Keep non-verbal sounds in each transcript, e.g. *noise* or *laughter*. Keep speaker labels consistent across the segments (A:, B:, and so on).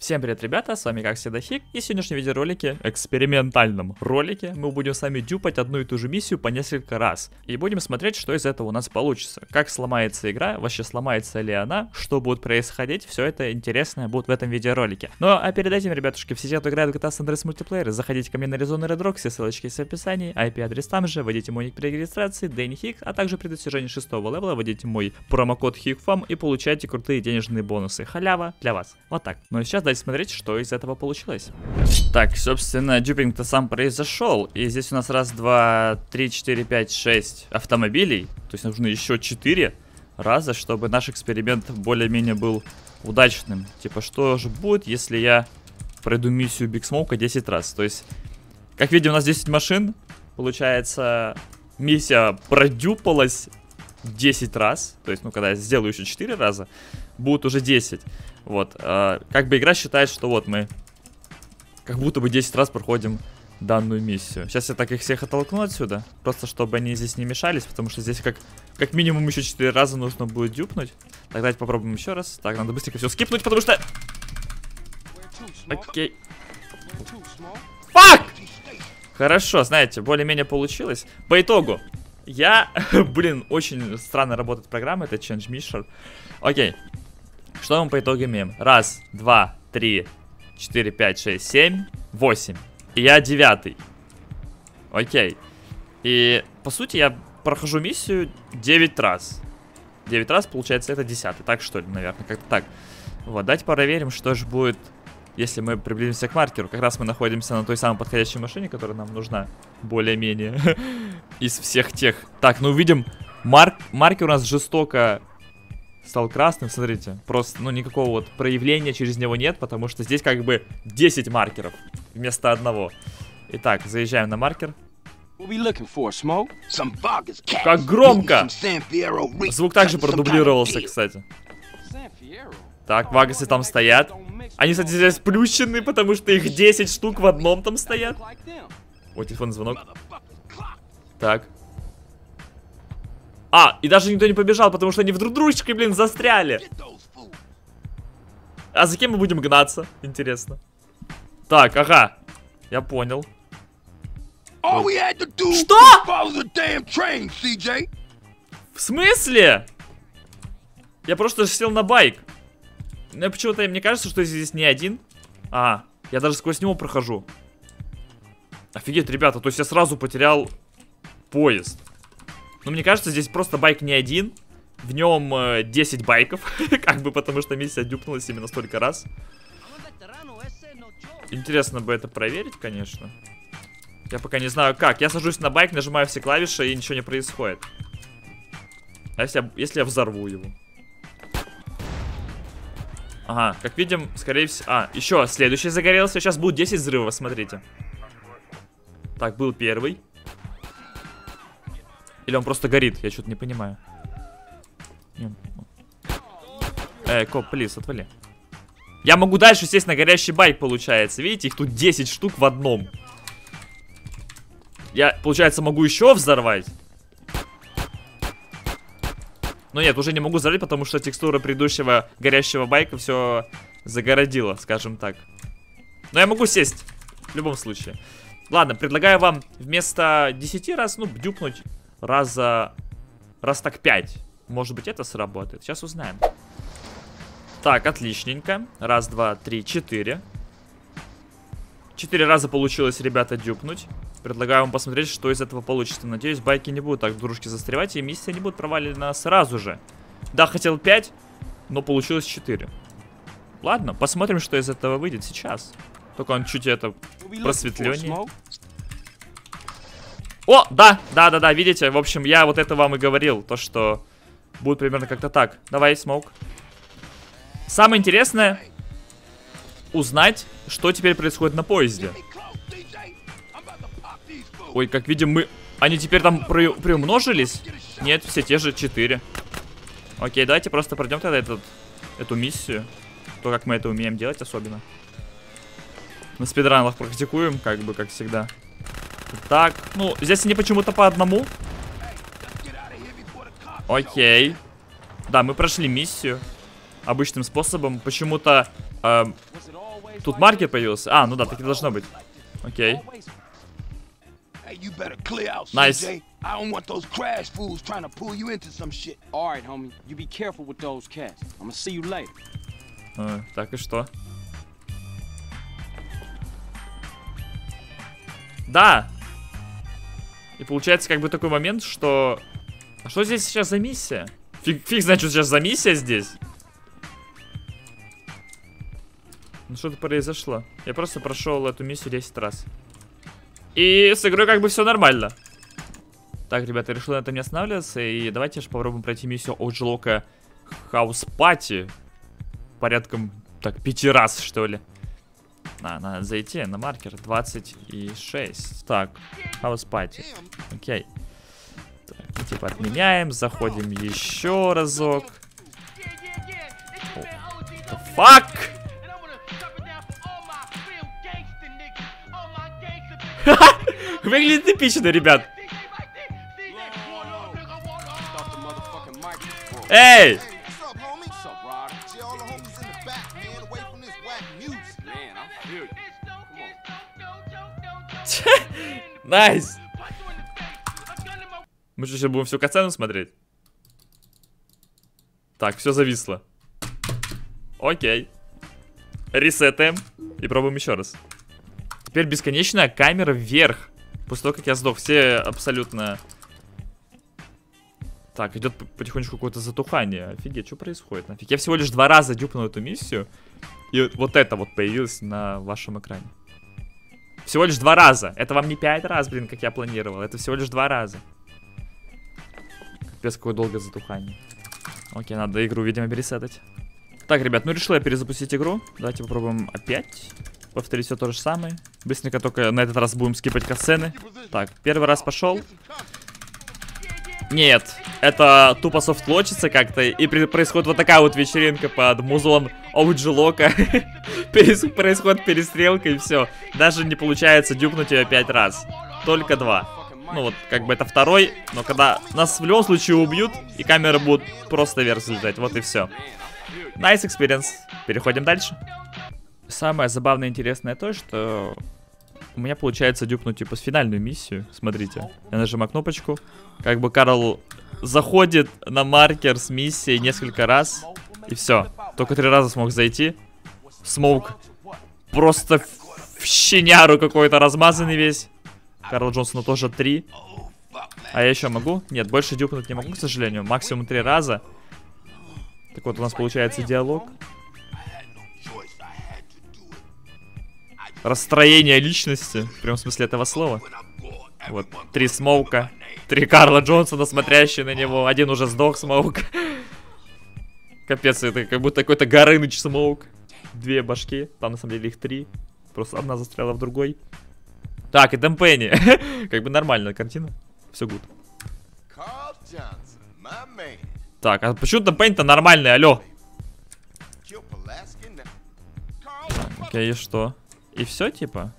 A: Всем привет, ребята, с вами как всегда Хик, и в сегодняшнем видеоролике, экспериментальном ролике, мы будем с вами дюпать одну и ту же миссию по несколько раз. И будем смотреть, что из этого у нас получится. Как сломается игра, вообще сломается ли она, что будет происходить, все это интересное будет в этом видеоролике. Ну а перед этим, ребятушки, все те, кто играет в GTA San Andreas Multiplayer, заходите ко мне на Резон Red Rock, все ссылочки есть в описании, IP-адрес там же, вводите мой ник при регистрации, Дэнни Хик, а также при достижении шестого левела вводите мой промокод HICFAM и получайте крутые денежные бонусы. Халява для вас. Вот так. Ну и сейчас давайте смотреть, что из этого получилось. Так, собственно, дюпинг-то сам произошел. И здесь у нас раз, два, три, четыре, пять, шесть автомобилей. То есть нужно еще четыре раза, чтобы наш эксперимент более-менее был удачным. Типа, что же будет, если я пройду миссию Биг Смоука 10 раз? То есть, как видим, у нас 10 машин. Получается, миссия продюпалась 10 раз. То есть, ну, когда я сделаю еще 4 раза, будет уже 10. Вот, э, как бы игра считает, что вот мы как будто бы 10 раз проходим данную миссию. Сейчас я так их всех оттолкну отсюда, просто чтобы они здесь не мешались, потому что здесь как, как минимум еще 4 раза нужно будет дюпнуть. Так, давайте попробуем еще раз. Так, надо быстренько все скипнуть, потому что... Окей. Фак! Хорошо, знаете, более-менее получилось. По итогу, я, *laughs* блин, очень странно работает программа, это Change Mission. Окей, что мы по итогу имеем? Раз, два, три, четыре, пять, шесть, семь, восемь. И я девятый. Окей. И, по сути, я прохожу миссию 9 раз. 9 раз, получается, это 10. Так, что ли, наверное, как-то так. Вот, давайте проверим, что же будет, если мы приблизимся к маркеру. Как раз мы находимся на той самой подходящей машине, которая нам нужна, более-менее, *laughs* из всех тех. Так, ну, увидим, марк маркер у нас жестоко стал красным, смотрите, просто, ну, никакого вот проявления через него нет, потому что здесь как бы 10 маркеров вместо одного. Итак, заезжаем на маркер. Как громко! Звук также продублировался, кстати. Так, вагасы там стоят. Они, кстати, здесь плющены, потому что их 10 штук в одном там стоят. О, телефонный звонок. Так. А, и даже никто не побежал, потому что они в друг дружке, блин, застряли. А за кем мы будем гнаться? Интересно. Так, ага. Я понял. Что? В смысле? Я просто сел на байк. Ну, почему-то мне кажется, что здесь не один. А, я даже сквозь него прохожу. Офигеть, ребята, то есть я сразу потерял поезд. Но мне кажется, здесь просто байк не один. В нем э, 10 байков. *laughs* как бы потому что миссия дюпнулась именно столько раз. Интересно бы это проверить, конечно. Я пока не знаю как. Я сажусь на байк, нажимаю все клавиши и ничего не происходит. А если я, если я взорву его? Ага, как видим, скорее всего... А, еще следующий загорелся. Сейчас будет 10 взрывов, смотрите. Так, был первый. Или он просто горит? Я что-то не понимаю. Эй, коп, плиз, отвали. Я могу дальше сесть на горящий байк, получается. Видите, их тут 10 штук в одном. Я, получается, могу еще взорвать. Но нет, уже не могу взорвать, потому что текстура предыдущего горящего байка все загородила, скажем так. Но я могу сесть. В любом случае. Ладно, предлагаю вам вместо 10 раз, ну, дюпнуть раза... Раз так 5. Может быть, это сработает. Сейчас узнаем. Так, отличненько. Раз, два, три, четыре. Четыре раза получилось, ребята, дюпнуть. Предлагаю вам посмотреть, что из этого получится. Надеюсь, байки не будут так в дружке застревать, и миссия не будет провалена сразу же. Да, хотел 5, но получилось 4. Ладно, посмотрим, что из этого выйдет сейчас. Только он чуть это просветленнее. О, да, да, да, да, видите, в общем, я вот это вам и говорил, то, что будет примерно как-то так. Давай, смоук. Самое интересное узнать, что теперь происходит на поезде. Ой, как видим, мы... Они теперь там при... приумножились? Нет, все те же четыре. Окей, давайте просто пройдем тогда этот, эту миссию. То, как мы это умеем делать особенно. На спидранах практикуем, как бы, как всегда. Так, ну, здесь они почему-то по одному. Окей. Да, мы прошли миссию. обычным способом. Почему-то эм, тут маркер появился. А, ну да, так и должно быть. Окей. Nice. Some shit. Alright, homie. Так и что? Да! И получается как бы такой момент, что... А что здесь сейчас за миссия? Фиг, фиг знает, что сейчас за миссия здесь. Ну что-то произошло. Я просто прошел эту миссию 10 раз. И с игрой как бы все нормально. Так, ребята, решил на этом не останавливаться. И давайте же попробуем пройти миссию Оджлока Хаус Пати. Порядком, так, пяти раз, что ли. А, надо зайти на маркер 26. Так, Хаус Пати. Окей. Так, типа отменяем, заходим еще разок. Fuck! *laughs* Выглядит эпично, ребят. Эй! Nice! *laughs* Мы же сейчас будем всю катсцену смотреть. Так, все зависло. Окей. Ресетаем. И пробуем еще раз. Теперь бесконечная камера вверх. После того, как я сдох, все абсолютно... Так, идет потихонечку какое-то затухание. Офигеть, что происходит? Нафиг. Я всего лишь два раза дюпнул эту миссию. И вот это вот появилось на вашем экране. Всего лишь два раза. Это вам не пять раз, блин, как я планировал. Это всего лишь два раза. Капец, какое долгое затухание. Окей, надо игру, видимо, пересетать. Так, ребят, ну решил я перезапустить игру. Давайте попробуем опять. Повторить все то же самое. Быстренько только на этот раз будем скипать катсцены. Так, первый раз пошел. Нет, это тупо софтлочится как-то, и происходит вот такая вот вечеринка под музон Оуджи *laughs* происходит перестрелка и все. Даже не получается дюпнуть ее пять раз. Только два. Ну вот, как бы это второй, но когда нас в любом случае убьют, и камеры будут просто вверх взлетать, вот и все. Nice experience. Переходим дальше. Самое забавное и интересное то, что у меня получается дюпнуть типа с финальную миссию. Смотрите, я нажимаю кнопочку. Как бы Карл заходит на маркер с миссией несколько раз. И все. Только три раза смог зайти. Смоук просто в щеняру какой-то размазанный весь. Карл Джонсона тоже три. А я еще могу? Нет, больше дюпнуть не могу, к сожалению. Максимум три раза. Так вот, у нас получается диалог. Расстроение личности, в прямом смысле этого слова. Вот, три Смоука, три Карла Джонсона, смотрящие на него, один уже сдох Смоук. *laughs* Капец, это как будто какой-то Горыныч Смоук. Две башки, там на самом деле их три, просто одна застряла в другой. Так, и Дэмпенни, *laughs* как бы нормальная картина, все гуд. Так, а почему Дэмпенни-то нормальный, алло? Окей, и что? И все, типа?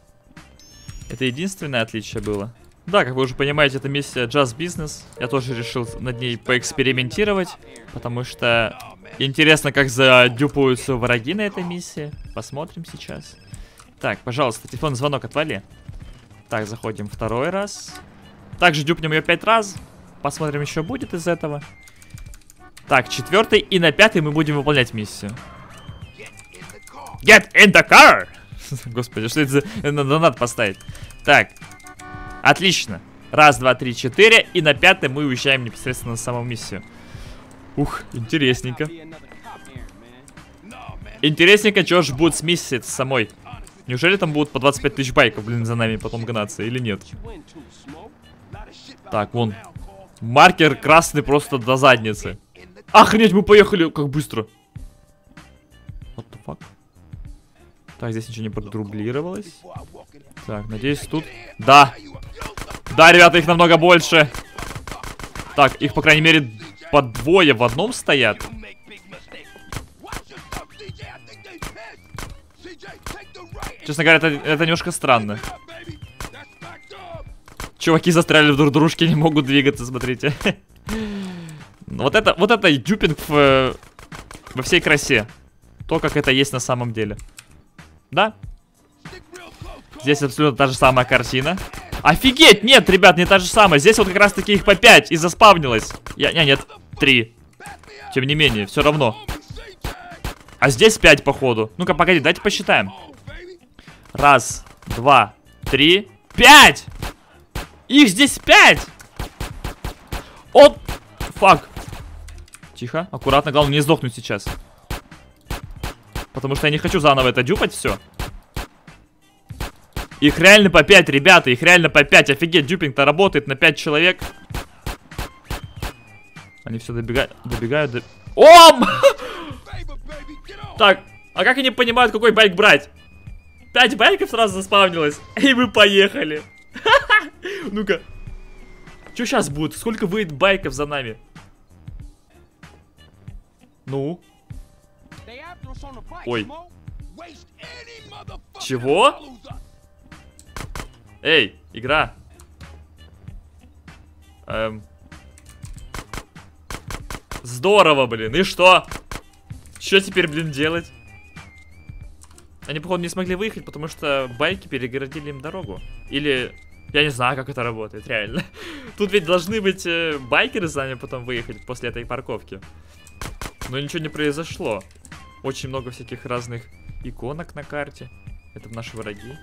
A: Это единственное отличие было. Да, как вы уже понимаете, это миссия Just Business. Я тоже решил над ней поэкспериментировать, потому что интересно, как задюпаются враги на этой миссии. Посмотрим сейчас. Так, пожалуйста, телефон звонок отвали. Так, заходим второй раз. Также дюпнем ее пять раз. Посмотрим, еще будет из этого. Так, четвертый и на пятый мы будем выполнять миссию. Get in the car! *laughs* Господи, что это за... Надо донат поставить. Так. Отлично. Раз, два, три, четыре. И на пятый мы уезжаем непосредственно на саму миссию. Ух, интересненько. Интересненько, что же будет с миссией самой. Неужели там будут по 25 тысяч байков, блин, за нами потом гнаться или нет? Так, вон. Маркер красный просто до задницы. Охренеть, мы поехали, как быстро. What the fuck? Так, здесь ничего не продублировалось. Так, надеюсь, тут... Да! Да, ребята, их намного больше. Так, их, по крайней мере, по двое в одном стоят. Честно говоря, это, это немножко странно. Чуваки застряли в друг дружке, не могут двигаться, смотрите. *laughs* вот это, вот это дюпинг в, во всей красе. То, как это есть на самом деле. Да? Здесь абсолютно та же самая картина. Офигеть! Нет, ребят, не та же самая. Здесь вот как раз таки их по 5 и заспавнилось. Я, не, нет, 3. Тем не менее, все равно. А здесь 5, походу. Ну-ка, погоди, давайте посчитаем. Раз, два, три, пять! Их здесь 5! От... Фак. Тихо, аккуратно, главное не сдохнуть сейчас. Потому что я не хочу заново это дюпать все. Их реально по 5, ребята, их реально по 5. Офигеть, дюпинг-то работает на 5 человек. Они все добегают, добегают, до... Ом! Так, а как они понимают, какой байк брать? 5 байков сразу заспавнилось, *laughs* и мы поехали. *laughs* Ну-ка. Что сейчас будет? Сколько выйдет байков за нами? Ну? Ой. Чего? Эй, игра. Эм. Здорово, блин. И что? Что теперь, блин, делать? Они, походу, не смогли выехать, потому что байки перегородили им дорогу. Или... Я не знаю, как это работает, реально. *laughs* Тут ведь должны быть э, байкеры за нами потом выехать после этой парковки. Но ничего не произошло. Очень много всяких разных иконок на карте. Это наши враги.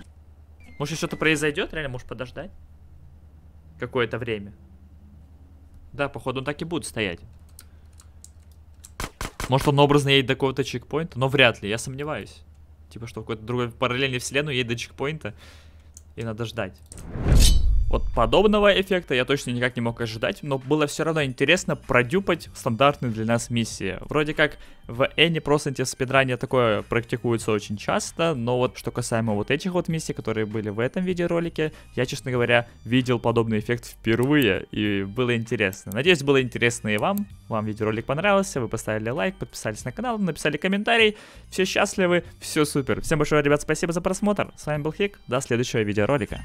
A: Может, что-то произойдет? Реально, можешь подождать? Какое-то время. Да, походу, он так и будет стоять. Может, он образно едет до какого-то чекпоинта? Но вряд ли, я сомневаюсь. Типа, что в какой-то другой параллельной вселенной едет до чекпоинта. И надо ждать. Вот подобного эффекта я точно никак не мог ожидать, но было все равно интересно продюпать стандартные для нас миссии. Вроде как в Any Procent спидране такое практикуется очень часто, но вот что касаемо вот этих вот миссий, которые были в этом видеоролике, я, честно говоря, видел подобный эффект впервые, и было интересно. Надеюсь, было интересно и вам. Вам видеоролик понравился, вы поставили лайк, подписались на канал, написали комментарий. Все счастливы, все супер. Всем большое, ребят, спасибо за просмотр. С вами был Хик, до следующего видеоролика.